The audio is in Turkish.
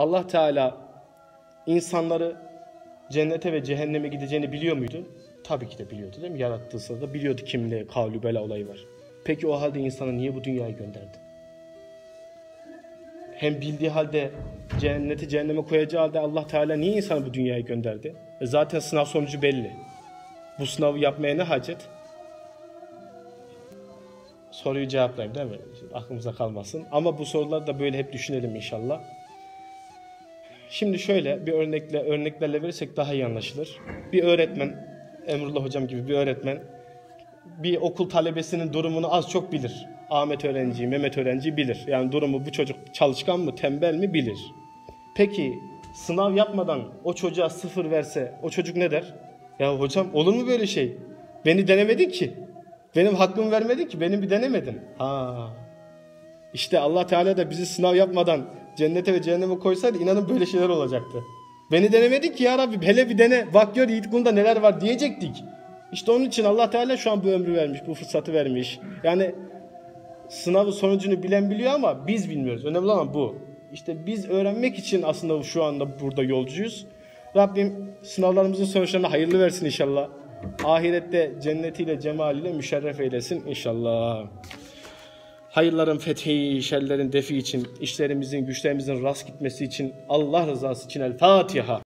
Allah Teala insanları cennete ve cehenneme gideceğini biliyor muydu? Tabii ki de biliyordu değil mi? Yarattığı sırada biliyordu kimle kavlu bela olayı var. Peki o halde insanı niye bu dünyaya gönderdi? Hem bildiği halde cenneti cehenneme koyacağı halde Allah Teala niye insanı bu dünyaya gönderdi? E zaten sınav sonucu belli. Bu sınavı yapmaya ne hacet? Soruyu cevaplayayım değil mi? Aklımıza kalmasın. Ama bu soruları da böyle hep düşünelim inşallah. Şimdi şöyle bir örnekle örneklerle verirsek daha iyi anlaşılır. Bir öğretmen, Emrullah hocam gibi bir öğretmen bir okul talebesinin durumunu az çok bilir. Ahmet öğrenci, Mehmet öğrenci bilir. Yani durumu bu çocuk çalışkan mı, tembel mi bilir. Peki sınav yapmadan o çocuğa sıfır verse o çocuk ne der? Ya hocam olur mu böyle şey? Beni denemedin ki. Benim hakkımı vermedin ki. Beni bir denemedin. Ha. İşte Allah Teala da bizi sınav yapmadan cennete ve cehenneme koysaydı inanın böyle şeyler olacaktı. Beni denemedin ki ya Rabbi hele bir dene bak gör Yiğit Kul'da neler var diyecektik. İşte onun için Allah Teala şu an bu ömrü vermiş, bu fırsatı vermiş. Yani sınavın sonucunu bilen biliyor ama biz bilmiyoruz. Önemli olan bu. İşte biz öğrenmek için aslında şu anda burada yolcuyuz. Rabbim sınavlarımızın sonuçlarını hayırlı versin inşallah. Ahirette cennetiyle, cemaliyle müşerref eylesin inşallah. Hayırların fethi, şerlerin defi için, işlerimizin, güçlerimizin rast gitmesi için, Allah rızası için El Fatiha.